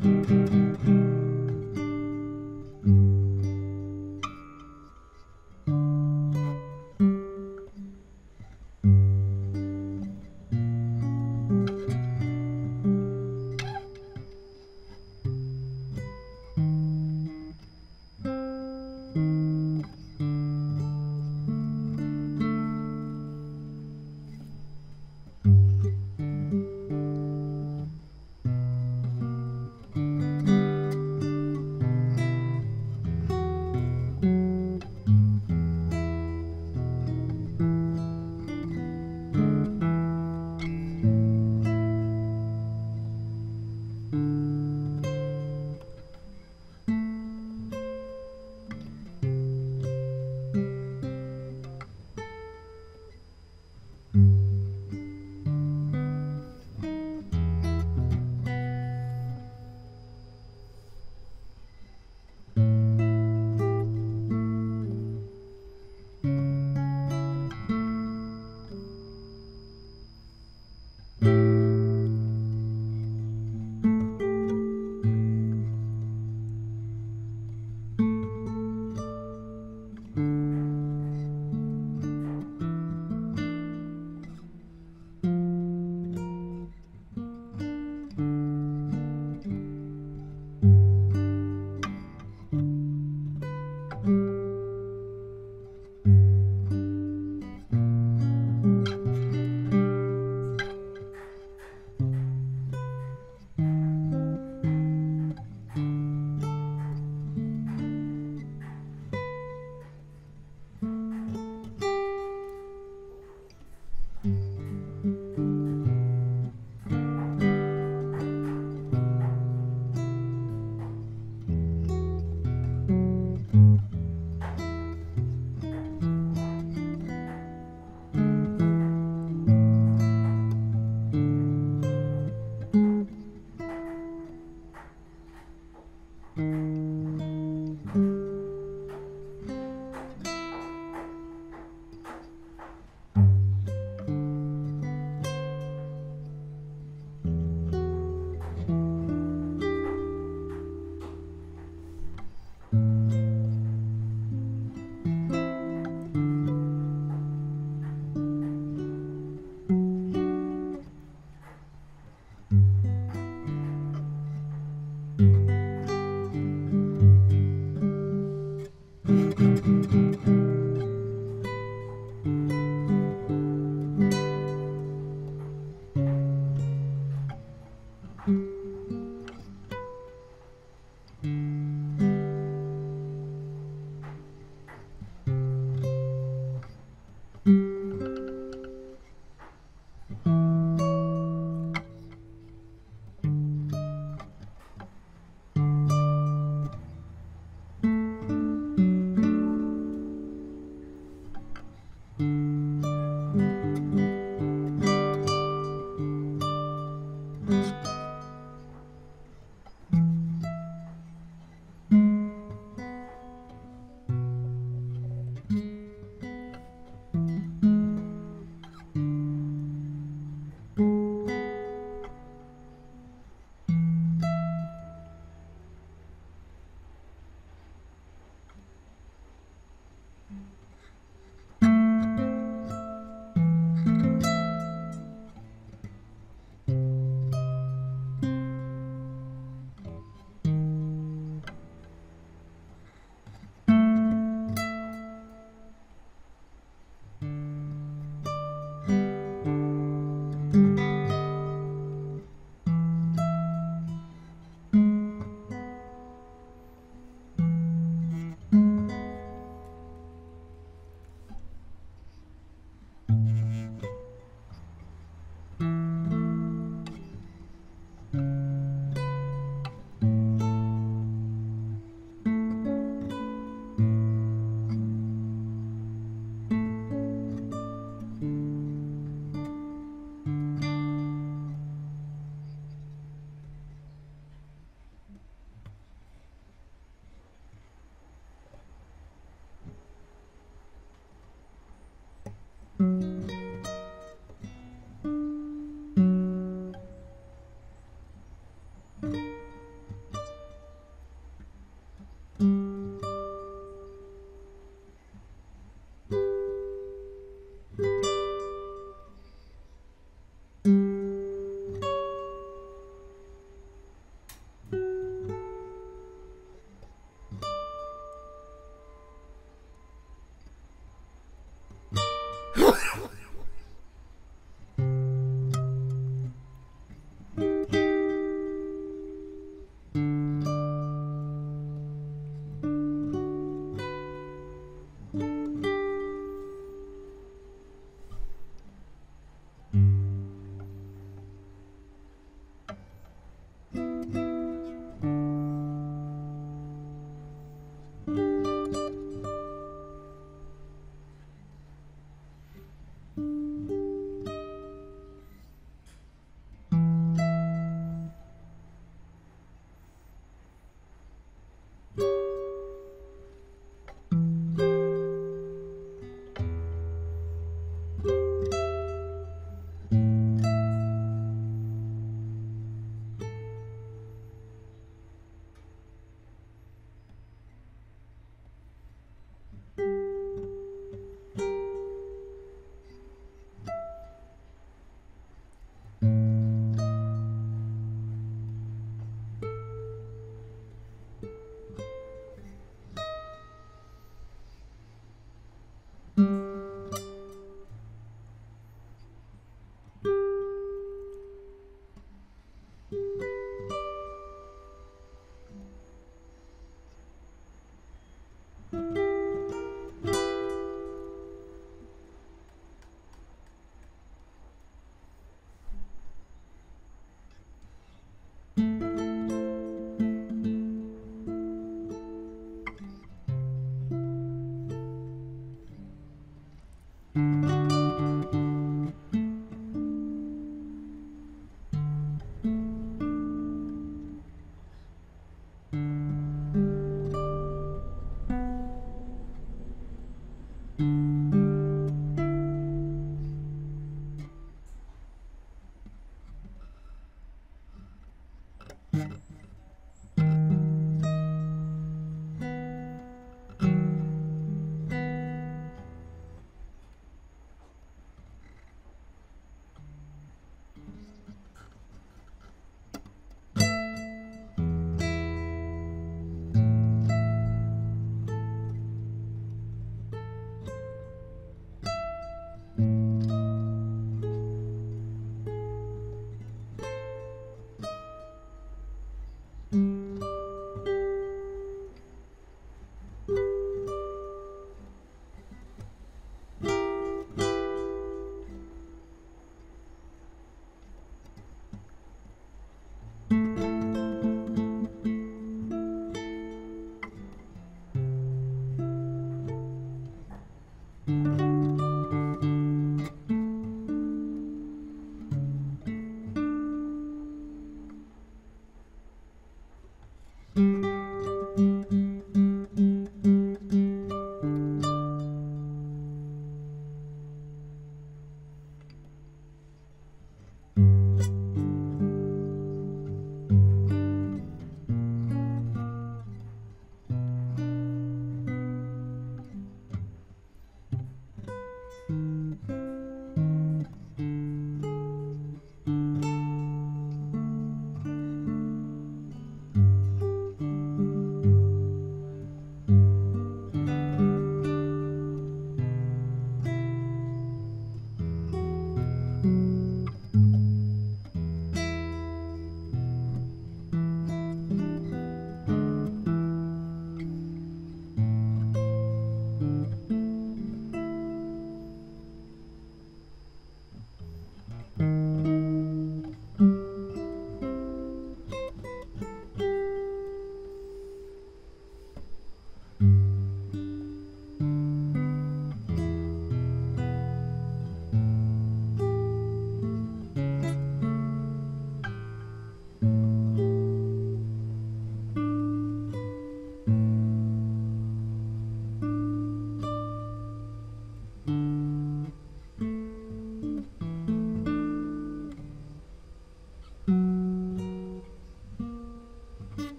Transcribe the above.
Música